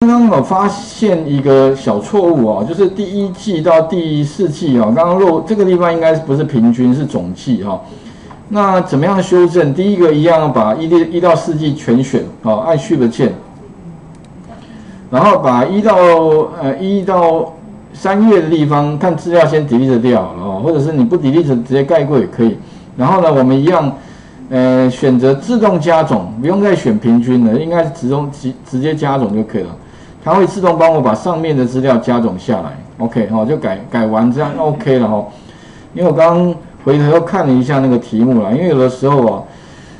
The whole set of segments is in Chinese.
刚刚我发现一个小错误啊，就是第一季到第四季啊，刚刚漏这个地方应该不是平均，是总计哈。那怎么样修正？第一个一样把一到一到四季全选啊，按 Shift 键，然后把一到呃一到三月的地方看资料先 delete 掉哦，或者是你不 delete 直接盖过也可以。然后呢，我们一样。呃，选择自动加总，不用再选平均了，应该是直中直直接加总就可以了。它会自动帮我把上面的资料加总下来。OK，好，就改改完这样 OK 了哈。因为我刚刚回头又看了一下那个题目了，因为有的时候啊，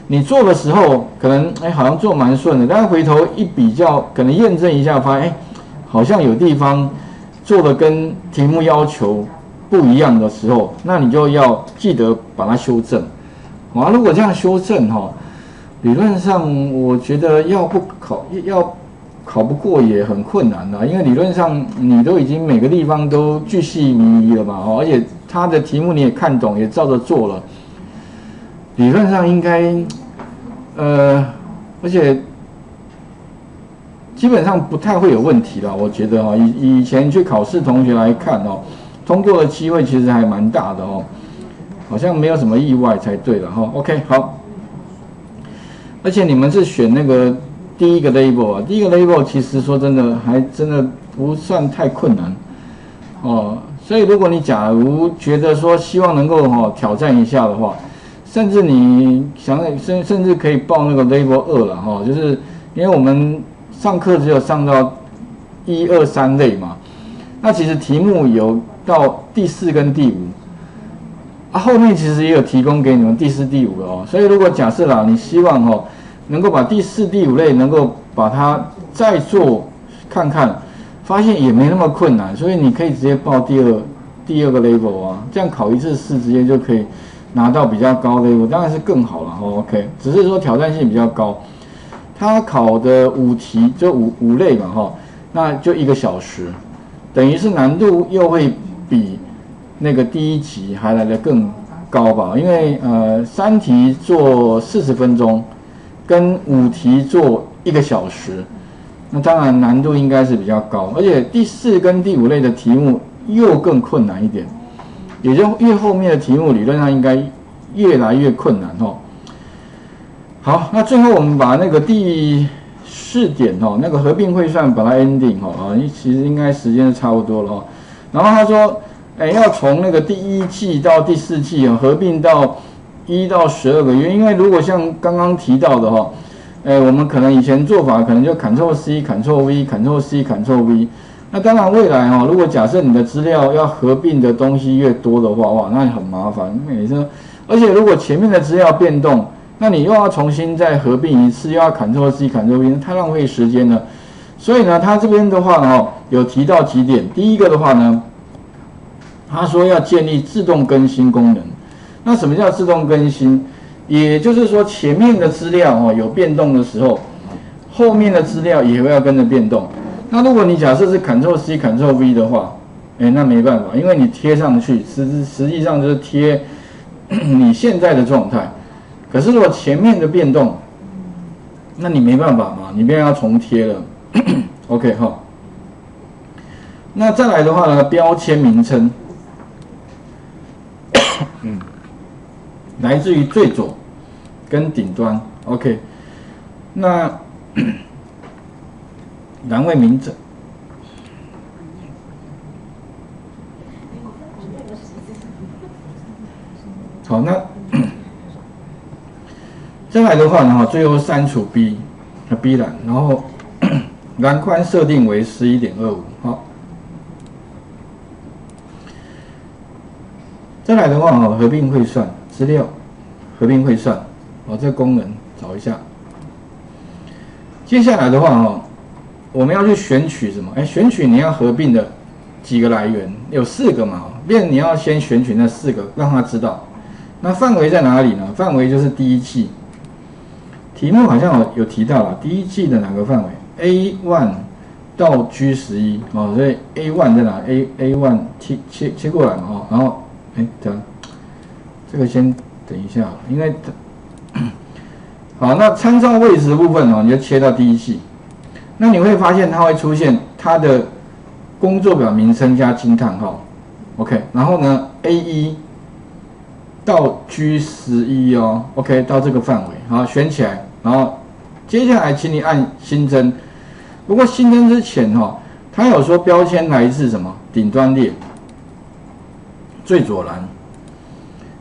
你做的时候可能哎好像做蛮顺的，但是回头一比较，可能验证一下发现哎好像有地方做的跟题目要求不一样的时候，那你就要记得把它修正。啊，如果这样修正哈，理论上我觉得要不考要考不过也很困难的，因为理论上你都已经每个地方都巨细靡遗了嘛，哦，而且他的题目你也看懂，也照着做了，理论上应该，呃，而且基本上不太会有问题了，我觉得哈，以以前去考试同学来看哦，通过的机会其实还蛮大的哦。好像没有什么意外才对了哈，OK 好，而且你们是选那个第一个 label 啊，第一个 label 其实说真的还真的不算太困难哦，所以如果你假如觉得说希望能够哈挑战一下的话，甚至你想甚甚至可以报那个 label 二了哈，就是因为我们上课只有上到一二三类嘛，那其实题目有到第四跟第五。啊后面其实也有提供给你们第四、第五哦，所以如果假设啦，你希望哦能够把第四、第五类能够把它再做看看，发现也没那么困难，所以你可以直接报第二第二个 level 啊，这样考一次试直接就可以拿到比较高的 level，当然是更好了。OK，只是说挑战性比较高，他考的五题就五五类嘛哈，那就一个小时，等于是难度又会比。那个第一题还来得更高吧？因为呃，三题做四十分钟，跟五题做一个小时，那当然难度应该是比较高。而且第四跟第五类的题目又更困难一点，也就越后面的题目理论上应该越来越困难哦。好，那最后我们把那个第四点哦，那个合并会算把它 ending 哦啊，其实应该时间差不多了哦。然后他说。哎，要从那个第一季到第四季，合并到一到十二个月。因为如果像刚刚提到的哈，哎，我们可能以前做法可能就 Ctrl C、Ctrl V、Ctrl C、Ctrl V。那当然未来哈，如果假设你的资料要合并的东西越多的话，哇，那很麻烦。每次，而且如果前面的资料变动，那你又要重新再合并一次，又要 Ctrl C、Ctrl V，太浪费时间了。所以呢，他这边的话呢，有提到几点。第一个的话呢。他说要建立自动更新功能，那什么叫自动更新？也就是说前面的资料哦有变动的时候，后面的资料也会要跟着变动。那如果你假设是 Ctrl C Ctrl V 的话，哎，那没办法，因为你贴上去实实际上就是贴 你现在的状态。可是如果前面的变动，那你没办法嘛，你便要重贴了。OK 哈。那再来的话呢，标签名称。来自于最左跟顶端，OK。那 栏位名字，好，那 再来的话呢，哈，最后删除 B，那 B 栏，然后 栏宽设定为十一点二五，好。再来的话哦，合并会算资料，合并会算，哦，这个功能找一下。接下来的话哦，我们要去选取什么？哎，选取你要合并的几个来源，有四个嘛？便你要先选取那四个，让他知道。那范围在哪里呢？范围就是第一季。题目好像有有提到了第一季的哪个范围？A one 到 G 十一哦，所以 A one 在哪？A A one 切切切过来嘛哦，然后。哎，等，这个先等一下，因为 好，那参照位置部分哦，你就切到第一季，那你会发现它会出现它的工作表名称加惊叹号，OK，然后呢 A 一到 G 十一哦，OK，到这个范围，好选起来，然后接下来请你按新增。不过新增之前哈，它有说标签来自什么？顶端列。最左栏。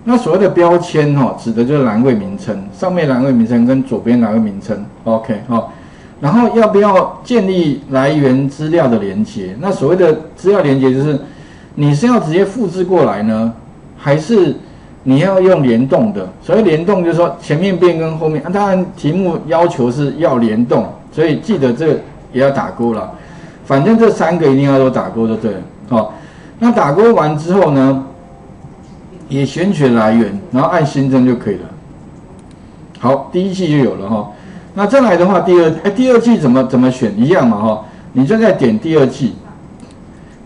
那所谓的标签哈，指的就是栏位名称，上面栏位名称跟左边栏位名称，OK 哈。然后要不要建立来源资料的连接？那所谓的资料连接就是你是要直接复制过来呢，还是你要用联动的？所谓联动就是说前面变更后面，当然题目要求是要联动，所以记得这也要打勾了。反正这三个一定要都打勾就对了。好，那打勾完之后呢？也选取来源，然后按新增就可以了。好，第一季就有了哈。那再来的话，第二哎，第二季怎么怎么选一样嘛哈？你就在点第二季，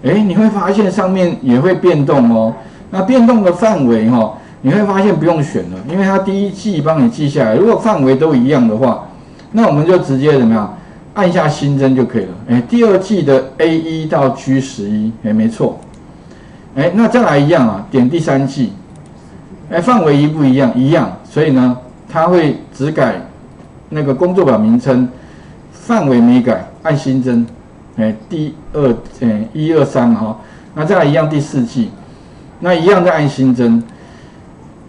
哎，你会发现上面也会变动哦。那变动的范围哈，你会发现不用选了，因为它第一季帮你记下来。如果范围都一样的话，那我们就直接怎么样，按下新增就可以了。哎，第二季的 A 一到 G 十一，哎，没错。哎，那再来一样啊，点第三季，哎，范围一不一样，一样，所以呢，它会只改那个工作表名称，范围没改，按新增，哎，第二，哎，一二三哈，那再来一样第四季，那一样再按新增，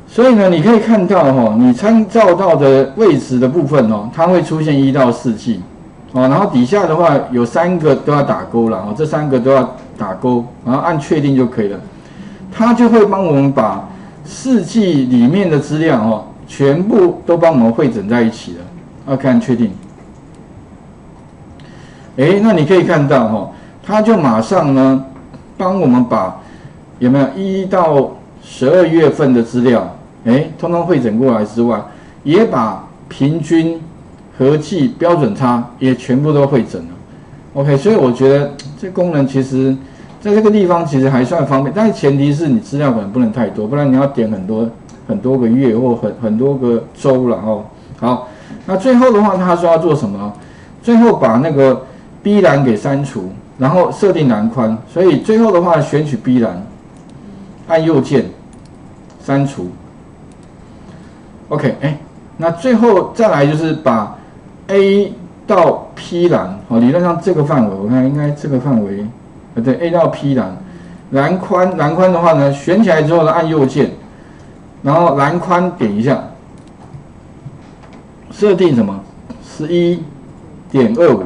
所以呢，你可以看到哈，你参照到的位置的部分哦，它会出现一到四季，哦，然后底下的话有三个都要打勾了哦，这三个都要。打勾，然后按确定就可以了，它就会帮我们把四季里面的资料哦，全部都帮我们汇整在一起了。要看确定，哎，那你可以看到哈，它就马上呢，帮我们把有没有一到十二月份的资料，哎，通通汇整过来之外，也把平均、合计、标准差也全部都汇整了。OK，所以我觉得这功能其实。在这个地方其实还算方便，但是前提是你资料可能不能太多，不然你要点很多很多个月或很很多个周了哦。好，那最后的话，他说要做什么？最后把那个 B 栏给删除，然后设定栏宽。所以最后的话，选取 B 栏，按右键删除。OK，哎，那最后再来就是把 A 到 P 栏，哦，理论上这个范围，我看应该这个范围。呃，对，A 到 P 栏，栏宽，栏宽的话呢，选起来之后呢，按右键，然后栏宽点一下，设定什么？十一点二五，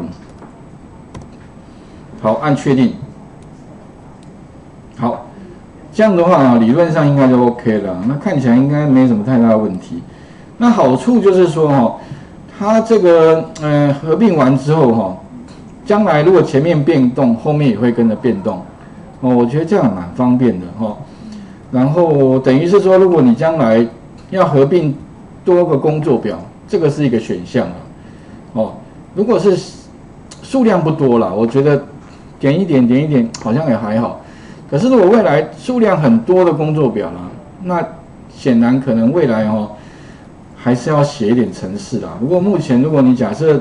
好，按确定。好，这样的话呢，理论上应该就 OK 了。那看起来应该没什么太大的问题。那好处就是说哈，它这个嗯合并完之后哈。将来如果前面变动，后面也会跟着变动，哦，我觉得这样蛮方便的哈。然后等于是说，如果你将来要合并多个工作表，这个是一个选项啊，哦。如果是数量不多了，我觉得点一点点一点好像也还好。可是如果未来数量很多的工作表了，那显然可能未来哦还是要写一点程式啦。不过目前如果你假设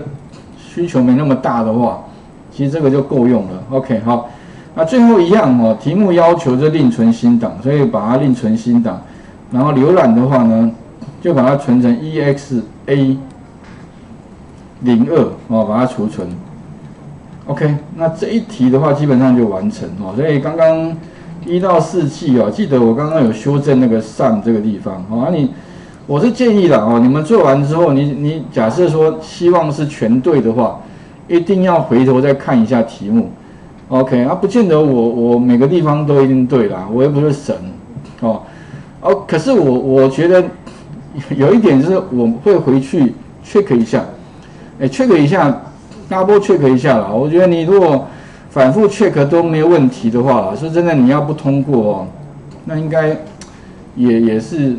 需求没那么大的话，其实这个就够用了，OK，好，那最后一样哦，题目要求就另存新档，所以把它另存新档，然后浏览的话呢，就把它存成 EXA 零二哦，把它储存，OK，那这一题的话基本上就完成哦，所以刚刚一到四季哦，记得我刚刚有修正那个 sum 这个地方哦，那你我是建议的哦，你们做完之后，你你假设说希望是全对的话。一定要回头再看一下题目，OK 啊，不见得我我每个地方都一定对啦，我又不是神，哦哦，可是我我觉得有一点就是我会回去 check 一下，哎，check 一下，double check 一下啦。我觉得你如果反复 check 都没有问题的话，说真的，你要不通过，那应该也也是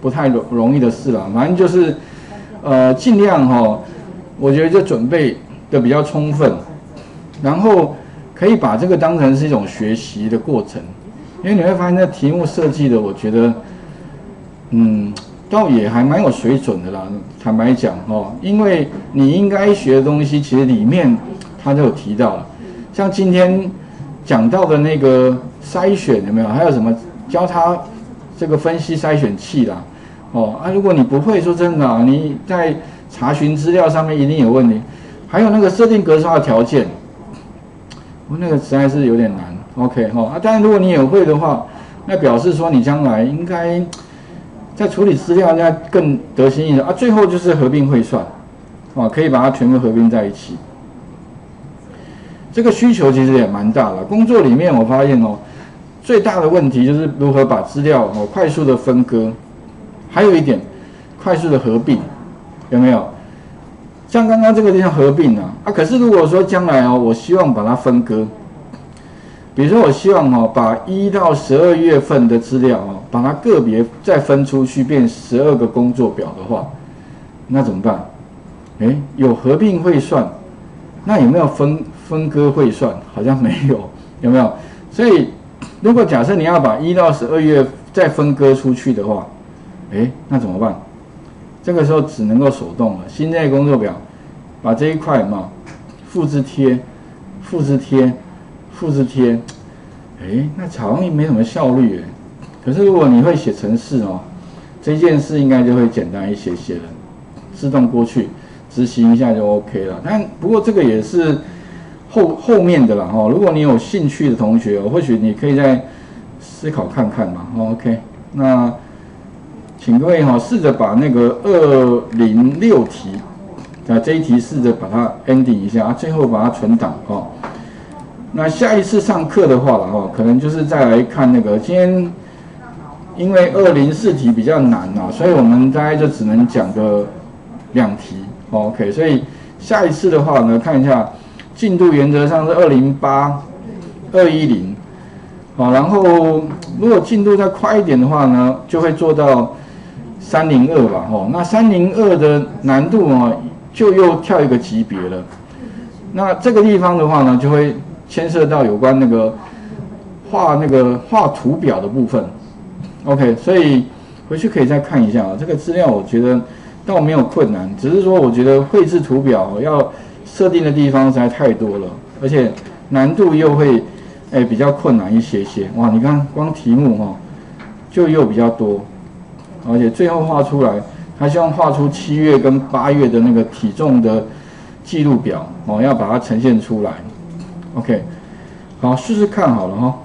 不太容容易的事了。反正就是呃尽量哈，我觉得就准备。的比较充分，然后可以把这个当成是一种学习的过程，因为你会发现那题目设计的，我觉得，嗯，倒也还蛮有水准的啦。坦白讲哦，因为你应该学的东西，其实里面他就有提到了。像今天讲到的那个筛选有没有？还有什么交叉这个分析筛选器啦？哦啊，如果你不会说真的啊，你在查询资料上面一定有问题。还有那个设定格式化条件，我那个实在是有点难。OK 哈啊，当然如果你也会的话，那表示说你将来应该在处理资料应该更得心应手啊。最后就是合并汇算，啊，可以把它全部合并在一起。这个需求其实也蛮大的。工作里面我发现哦，最大的问题就是如何把资料哦快速的分割，还有一点快速的合并，有没有？像刚刚这个地方合并啊，啊，可是如果说将来哦，我希望把它分割，比如说我希望哦，把一到十二月份的资料哦，把它个别再分出去变十二个工作表的话，那怎么办？哎，有合并会算，那有没有分分割会算？好像没有，有没有？所以如果假设你要把一到十二月再分割出去的话，哎，那怎么办？这个时候只能够手动了。新建工作表，把这一块嘛，复制贴，复制贴，复制贴，哎，那好像没什么效率哎。可是如果你会写程式哦，这件事应该就会简单一些些了，自动过去执行一下就 OK 了。但不过这个也是后后面的啦哈。如果你有兴趣的同学，或许你可以再思考看看嘛。OK，那。请各位哈，试着把那个二零六题啊这一题试着把它 ending 一下，最后把它存档哦。那下一次上课的话了哈，可能就是再来看那个今天，因为二零四题比较难啊，所以我们大概就只能讲个两题。OK，所以下一次的话呢，看一下进度原则上是二零八二一零，好，然后如果进度再快一点的话呢，就会做到。三零二吧，吼，那三零二的难度哦，就又跳一个级别了。那这个地方的话呢，就会牵涉到有关那个画那个画图表的部分。OK，所以回去可以再看一下啊，这个资料我觉得倒没有困难，只是说我觉得绘制图表要设定的地方实在太多了，而且难度又会哎比较困难一些些。哇，你看光题目哈，就又比较多。而且最后画出来，他希望画出七月跟八月的那个体重的记录表哦，要把它呈现出来。OK，好，试试看好了哈。